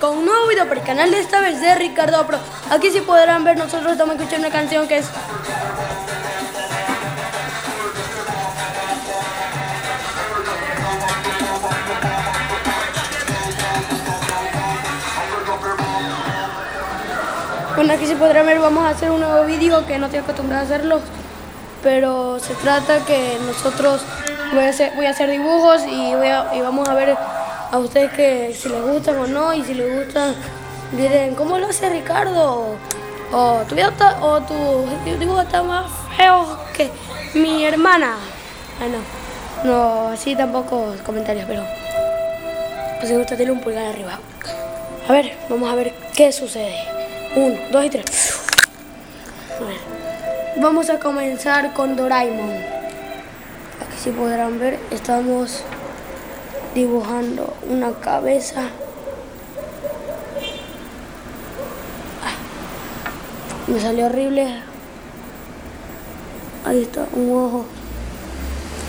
Con un nuevo video para el canal de esta vez de Ricardo Pro. Aquí sí podrán ver, nosotros estamos escuchando una canción que es... Bueno, aquí sí podrán ver, vamos a hacer un nuevo vídeo que no estoy acostumbrado a hacerlo. Pero se trata que nosotros voy a hacer, dibujos y vamos a ver a ustedes que si les gustan o no. Y si les gustan, miren cómo lo hace Ricardo. O tu, está- o tu dibujo está más feo que mi hermana. Ah, no. Así tampoco comentarios, pero pues si gusta, denle un pulgar arriba. A ver, vamos a ver qué sucede. Uno, dos y tres. Vamos a comenzar con Doraemon. Aquí si podrán ver, estamos dibujando una cabeza. Ah, Me salió horrible. Ahí está, un ojo.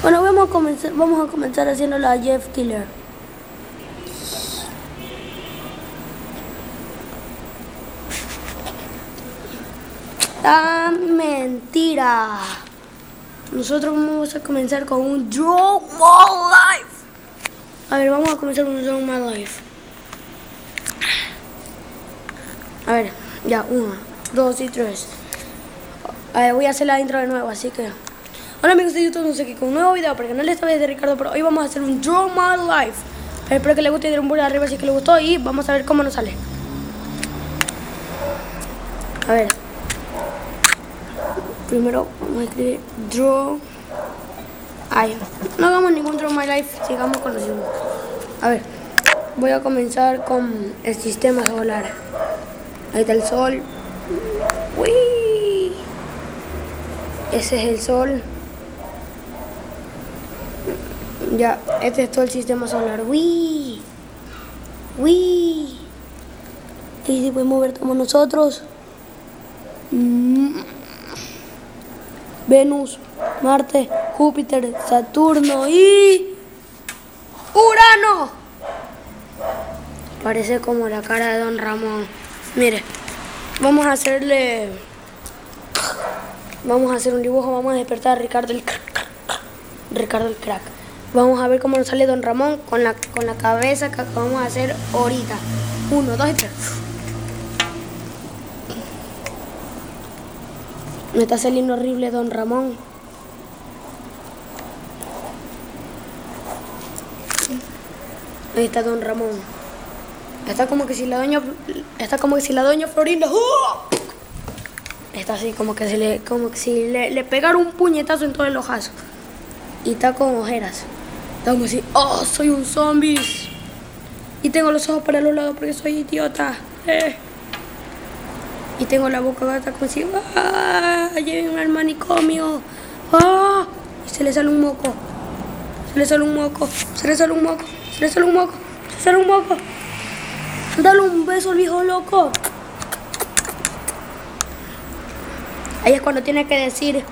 Bueno, vamos a comenzar, vamos a comenzar haciéndolo a Jeff Killer. Ah, mentira. Nosotros vamos a comenzar con un Draw Life. A ver, vamos a comenzar un Draw My Life. A ver, ya, uno, dos y tres. A ver, voy a hacer la intro de nuevo, así que... Hola amigos de YouTube, no sé qué, con un nuevo video para el canal esta vez de Ricardo, pero hoy vamos a hacer un Draw My Life. Espero que les guste y den un pulgar arriba si es que les gustó y vamos a ver cómo nos sale. A ver. Primero vamos a escribir draw. Ay, no hagamos ningún draw my life, sigamos con los dibujos. A ver, voy a comenzar con el sistema solar. Ahí está el sol. Uy. Ese es el sol. Ya, este es todo el sistema solar. Uy. Uy. Y si podemos ver como nosotros. Mm. Venus, Marte, Júpiter, Saturno y Urano. Parece como la cara de Don Ramón. Mire, vamos a hacerle, vamos a hacer un dibujo, vamos a despertar a Ricardo el crack, Ricardo el crack. Vamos a ver cómo nos sale Don Ramón con la, con la cabeza que acabamos de hacer ahorita. Uno, dos y tres. Me está saliendo horrible Don Ramón. Ahí está Don Ramón. Está como que si la doña está como que si la doña Florinda ¡oh! está así como que se le como que si le, le pegara un puñetazo en todo el ojazo. Y está con ojeras. Está como así, oh, soy un zombie. Y tengo los ojos para los lados porque soy idiota. Eh. Y tengo la boca gata como si, ¡ah! Llévenme al manicomio. ¡Ah! Y se le sale un moco. Se le sale un moco. Se le sale un moco. Sale un moco. Sale un moco. Dale un beso al viejo loco. Ahí es cuando tiene que decir.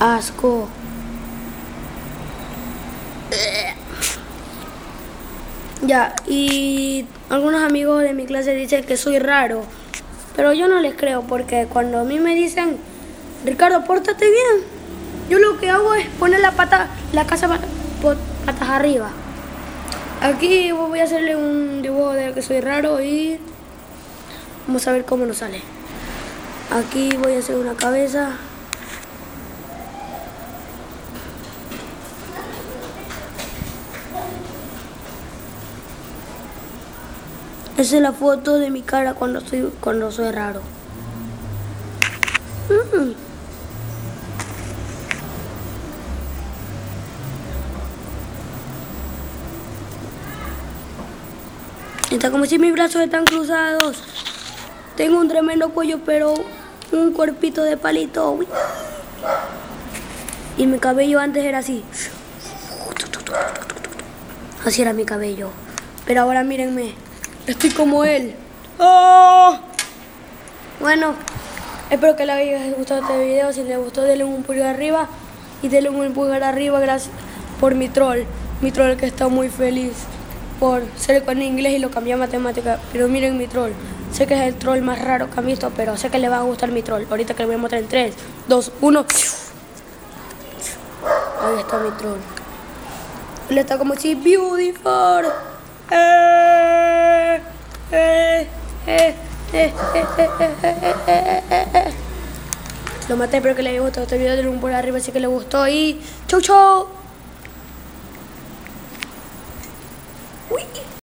Asco. Ya, y algunos amigos de mi clase dicen que soy raro, pero yo no les creo porque cuando a mí me dicen, Ricardo, pórtate bien, yo lo que hago es poner la pata, la casa patas arriba. Aquí voy a hacerle un dibujo de que soy raro y vamos a ver cómo nos sale. Aquí voy a hacer una cabeza. Esa es la foto de mi cara cuando soy, cuando soy raro. Mm. Está como si mis brazos están cruzados. Tengo un tremendo cuello, pero un cuerpito de palito. Y mi cabello antes era así. Así era mi cabello. Pero ahora mírenme. Estoy como él. ¡Oh! Bueno, espero que les haya gustado este video. Si les gustó, denle un pulgar arriba. Y denle un pulgar arriba gracias por mi troll. Mi troll que está muy feliz por ser con inglés y lo cambié a matemática. Pero miren mi troll. Sé que es el troll más raro que han visto, pero sé que les va a gustar mi troll. Ahorita que les voy a mostrar en 3, 2, 1. Ahí está mi troll. Él está como si beautiful. Eh, Lo maté, espero que les haya gustado este video. Denle un por arriba si que les gustó y chau chau.